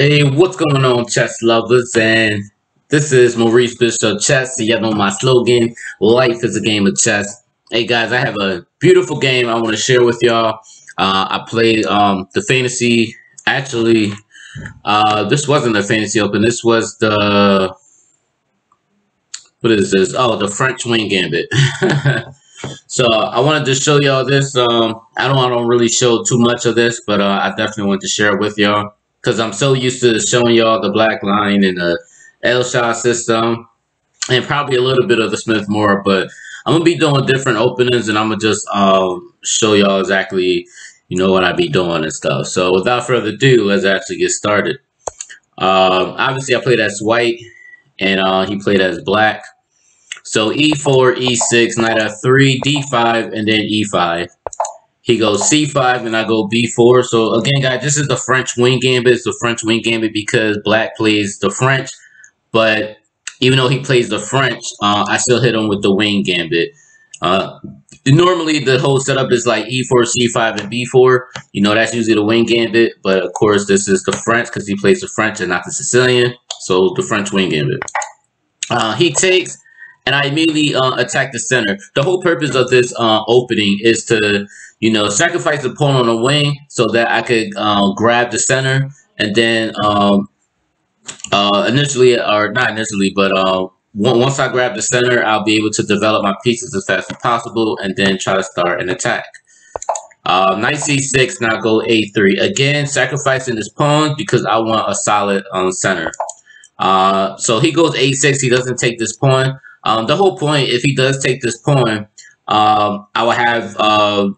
Hey, what's going on, chess lovers? And this is Maurice Bishop Chess. You know my slogan, life is a game of chess. Hey guys, I have a beautiful game I want to share with y'all. Uh, I played um, the fantasy, actually, uh, this wasn't a fantasy open. This was the, what is this? Oh, the French Wing Gambit. so I wanted to show y'all this. Um, I don't, I don't really show too much of this, but uh, I definitely want to share it with y'all because I'm so used to showing y'all the Black Lion and the Elshad system and probably a little bit of the Smith Morra, but I'm gonna be doing different openings and I'm gonna just um, show y'all exactly you know what I be doing and stuff. So without further ado, let's actually get started. Um, obviously, I played as white and uh, he played as black. So e4, e6, knight f3, d5, and then e5. He goes c5 and I go b4. So again, guys, this is the French wing gambit. It's the French wing gambit because black plays the French. But even though he plays the French, uh, I still hit him with the wing gambit. Uh, normally the whole setup is like e4, c5, and b4. You know, that's usually the wing gambit. But of course, this is the French because he plays the French and not the Sicilian. So the French wing gambit. Uh, he takes and I immediately uh, attack the center. The whole purpose of this uh, opening is to you know, sacrifice the pawn on the wing so that I could uh, grab the center and then um, uh, initially, or not initially, but uh, once I grab the center, I'll be able to develop my pieces as fast as possible and then try to start an attack. Uh, knight c6, now go a3. Again, sacrificing this pawn because I want a solid um, center. Uh, so he goes a6, he doesn't take this pawn. Um, the whole point, if he does take this pawn, um, I will have uh,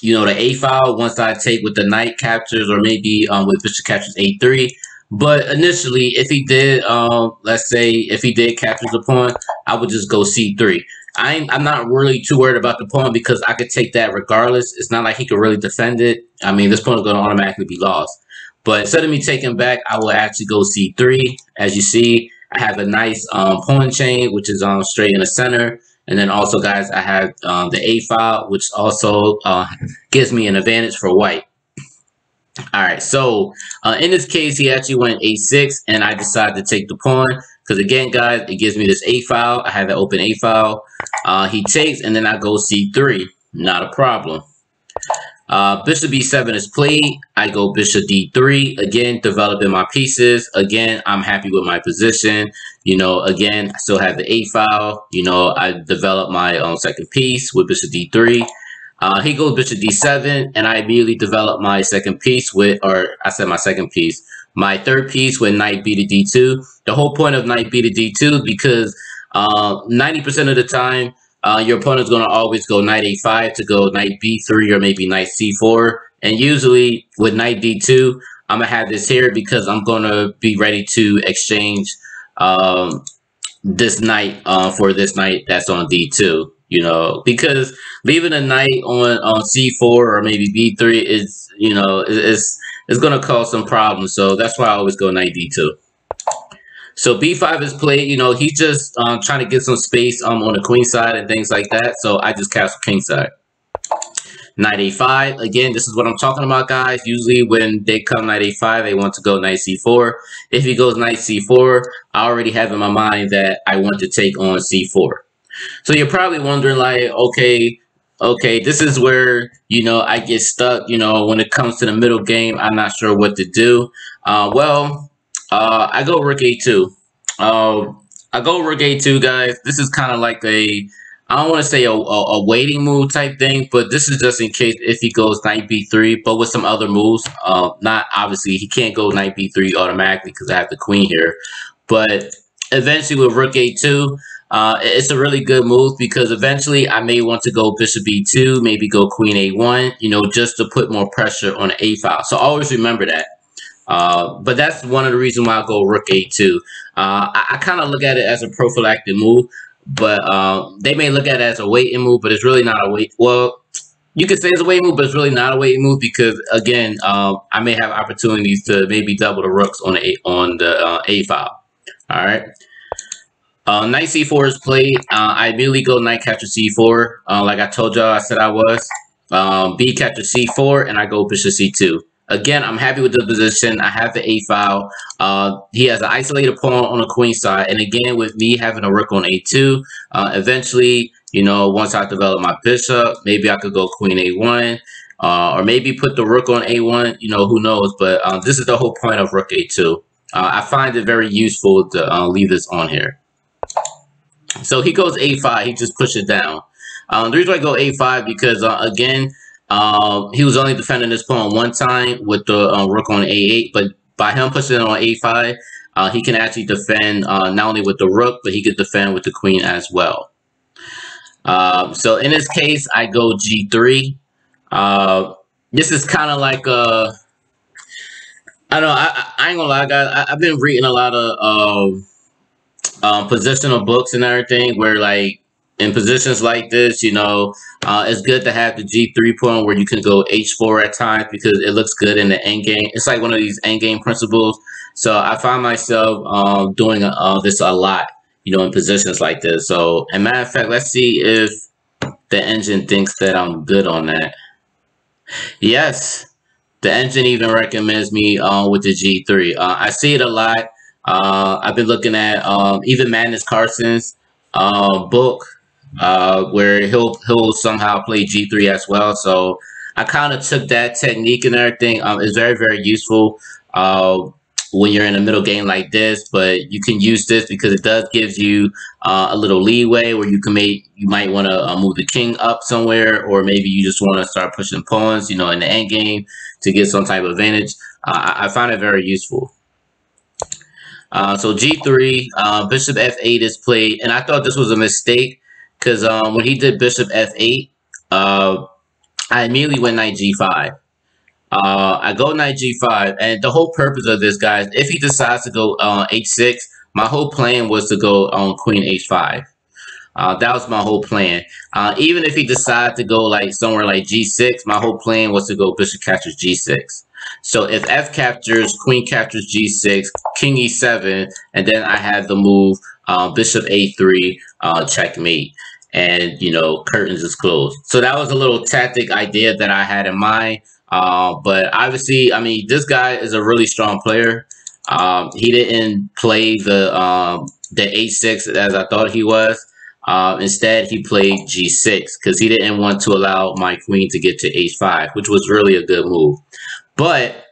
you know, the A file once I take with the knight captures or maybe um, with bishop captures A3. But initially, if he did, um, let's say if he did capture the pawn, I would just go C3. I'm, I'm not really too worried about the pawn because I could take that regardless. It's not like he could really defend it. I mean, this pawn is going to automatically be lost. But instead of me taking back, I will actually go C3. As you see, I have a nice um, pawn chain, which is um, straight in the center. And then also, guys, I have um, the A file, which also uh, gives me an advantage for white. All right, so uh, in this case, he actually went A6, and I decided to take the pawn. Because again, guys, it gives me this A file. I have an open A file. Uh, he takes, and then I go C3. Not a problem. Uh, bishop b7 is played. I go bishop d3. Again, developing my pieces. Again, I'm happy with my position. You know, again, I still have the A file. You know, I developed my own second piece with bishop d3. Uh, he goes bishop d7, and I immediately develop my second piece with, or I said my second piece, my third piece with knight b to d2. The whole point of knight b to d2 because 90% uh, of the time, uh, your opponent's going to always go knight a5 to go knight b3 or maybe knight c4. And usually with knight d2, I'm going to have this here because I'm going to be ready to exchange um, this knight uh, for this knight that's on d2. You know, because leaving a knight on on c4 or maybe b3 is, you know, is, is going to cause some problems. So that's why I always go knight d2. So b5 is played, you know, he's just um, trying to get some space um, on the queen side and things like that. So I just castle king side. Knight a5. Again, this is what I'm talking about, guys. Usually when they come knight a5, they want to go knight c4. If he goes knight c4, I already have in my mind that I want to take on c4. So you're probably wondering like, okay, okay, this is where, you know, I get stuck, you know, when it comes to the middle game, I'm not sure what to do. Uh, well, uh, I go rook a2. Uh, I go rook a2, guys. This is kind of like a, I don't want to say a, a, a, waiting move type thing, but this is just in case if he goes knight b3, but with some other moves. Uh, not obviously, he can't go knight b3 automatically because I have the queen here. But eventually with rook a2, uh, it's a really good move because eventually I may want to go bishop b2, maybe go queen a1, you know, just to put more pressure on a file. So always remember that. Uh, but that's one of the reasons why I go rook a2. Uh, I, I kind of look at it as a prophylactic move, but uh, they may look at it as a waiting move, but it's really not a wait. Well, you could say it's a waiting move, but it's really not a waiting move because again, um, I may have opportunities to maybe double the rooks on the a, on the uh, a file. All right. Uh, knight c4 is played. I immediately go knight capture c4. Uh, like I told y'all, I said I was. Um, b capture c4, and I go bishop c2. Again, I'm happy with the position. I have the A file. Uh, he has an isolated pawn on the queen side. And again, with me having a rook on A2, uh, eventually, you know, once I develop my bishop, maybe I could go queen A1. Uh, or maybe put the rook on A1, you know, who knows. But um, this is the whole point of rook A2. Uh, I find it very useful to uh, leave this on here. So he goes A5. He just pushes down. Um, the reason I go A5 because, uh, again, um, he was only defending this pawn one time with the uh, rook on A8, but by him pushing it on A5, uh, he can actually defend uh, not only with the rook, but he could defend with the queen as well. Um, so in this case, I go G3. Uh, this is kind of like a, I don't know, I, I ain't gonna lie, guys. I, have been reading a lot of um, positional books and everything where like in positions like this, you know, uh, it's good to have the G3 point where you can go H4 at times because it looks good in the end game. It's like one of these end game principles. So I find myself um, doing uh, this a lot, you know, in positions like this. So, as a matter of fact, let's see if the engine thinks that I'm good on that. Yes, the engine even recommends me uh, with the G3. Uh, I see it a lot. Uh, I've been looking at um, even Magnus Carlsen's uh, book uh, where he'll he'll somehow play G3 as well. So I kind of took that technique and everything. Um, it's very very useful uh, when you're in a middle game like this. But you can use this because it does gives you uh, a little leeway where you can make you might want to uh, move the king up somewhere, or maybe you just want to start pushing pawns, you know, in the end game to get some type of advantage. I, I find it very useful. Uh, so G3, uh, Bishop F8 is played, and I thought this was a mistake because um, when he did Bishop F8, uh, I immediately went Knight G5. Uh, I go Knight G5, and the whole purpose of this, guys, if he decides to go uh, H6, my whole plan was to go on Queen H5. Uh, that was my whole plan. Uh, even if he decided to go like somewhere like G6, my whole plan was to go Bishop captures G6. So if F captures, Queen captures G6, King E7, and then I have the move uh, Bishop A3, uh, checkmate and you know curtains is closed. So that was a little tactic idea that i had in mind. Uh, but obviously i mean this guy is a really strong player. Um, he didn't play the um, the h6 as i thought he was. Uh, instead he played g6 because he didn't want to allow my queen to get to h5 which was really a good move. But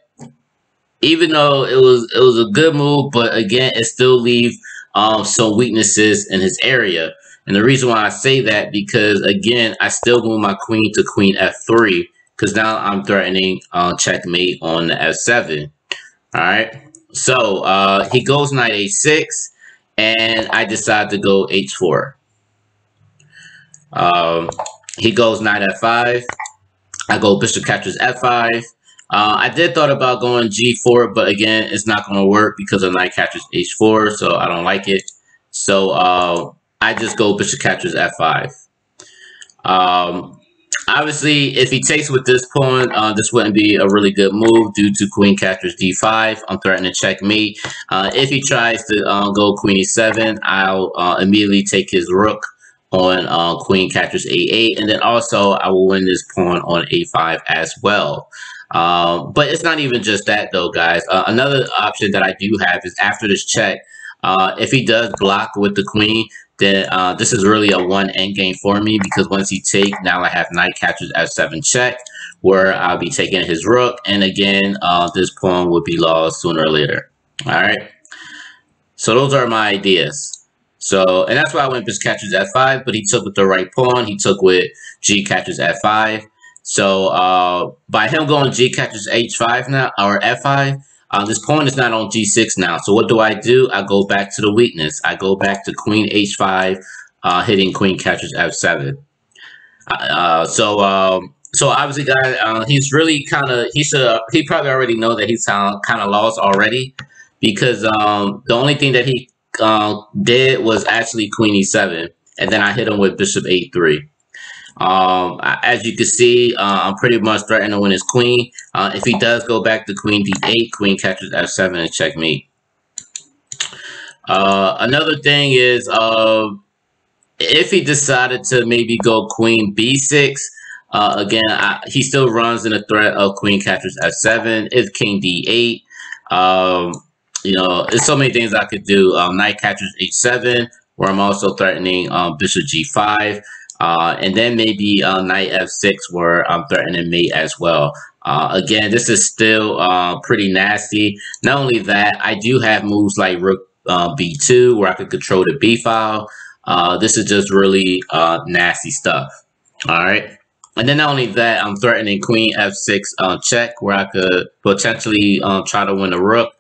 even though it was it was a good move but again it still leaves um, some weaknesses in his area and the reason why I say that, because again, I still move my queen to queen f3, because now I'm threatening uh, checkmate on the f7. All right. So uh, he goes knight a6, and I decide to go h4. Um, he goes knight f5. I go bishop captures f5. Uh, I did thought about going g4, but again, it's not going to work because of knight captures h4, so I don't like it. So uh, I just go bishop captures f5. Um, obviously, if he takes with this pawn, uh, this wouldn't be a really good move due to queen captures d5. I'm threatening to checkmate. Uh, if he tries to uh, go queen e7, I'll uh, immediately take his rook on uh, queen captures a8, and then also I will win this pawn on a5 as well. Um, but it's not even just that though, guys. Uh, another option that I do have is after this check, if he does block with the queen, then uh, this is really a one end game for me because once he take, now I have knight captures f7 check, where I'll be taking his rook, and again, uh, this pawn would be lost sooner or later. All right. So those are my ideas. So, and that's why I went bishop captures f5, but he took with the right pawn. He took with g captures f5. So uh, by him going g captures h5 now, or f5, uh, this pawn is not on g6 now. So what do I do? I go back to the weakness. I go back to queen h5, uh, hitting queen captures f7. Uh, so um, so obviously, guys, uh, he's really kind of he should he probably already know that he's kind of lost already because um, the only thing that he uh, did was actually queen e7, and then I hit him with bishop a3. Um, as you can see, uh, I'm pretty much threatening to win his queen. Uh, if he does go back to queen d8, queen captures f7 and checkmate. Uh, another thing is, uh, if he decided to maybe go queen b6, Uh, again, I, he still runs in the threat of queen captures f7. It's king d8. Um, you know, there's so many things I could do. Um, knight captures h7, where I'm also threatening um, bishop g5. Uh, and then maybe uh, knight f6, where I'm threatening mate as well. Uh, again, this is still uh, pretty nasty. Not only that, I do have moves like rook uh, b2, where I could control the b file. Uh, this is just really nasty stuff. All right. And then not only that, I'm threatening queen f6 uh, check, where I could potentially um, try to win a rook.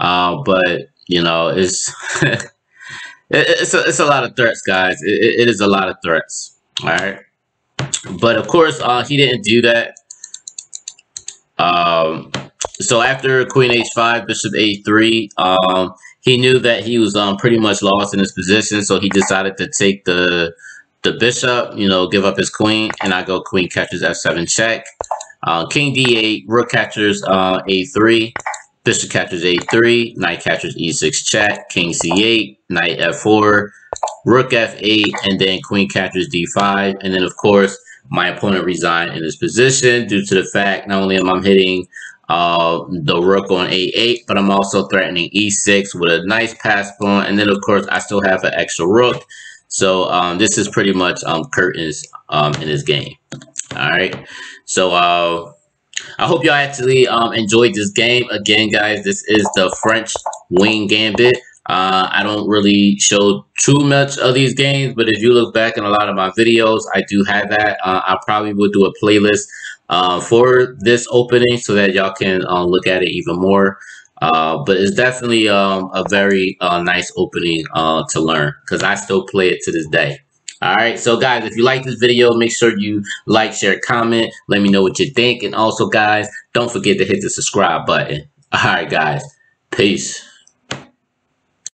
Uh, but, you know, it's it, it's, a, it's a lot of threats, guys. It, it is a lot of threats. All right. But, of course, uh, he didn't do that. Um, so after queen h5, bishop a3, um, he knew that he was um, pretty much lost in his position, so he decided to take the the bishop, you know, give up his queen, and I go queen catches f7 check. Uh, king d8, rook catches uh, a3, bishop catches a3, knight catches e6 check, king c8, knight f4, rook f8, and then queen catches d5. And then, of course, my opponent resigned in his position due to the fact not only am I hitting uh, the rook on a8, but I'm also threatening e6 with a nice pass pawn. And then, of course, I still have an extra rook. So um, this is pretty much um, curtains um, in this game. All right. So uh, I hope y'all actually um, enjoyed this game. Again, guys, this is the French Wing Gambit. Uh, I don't really show too much of these games, but if you look back in a lot of my videos, I do have that. Uh, I probably will do a playlist uh, for this opening so that y'all can uh, look at it even more. Uh, but it's definitely um, a very uh, nice opening to learn because I still play it to this day. All right, so guys, if you like this video, make sure you like, share, comment. Let me know what you think. And also, guys, don't forget to hit the subscribe button. All right, guys, peace.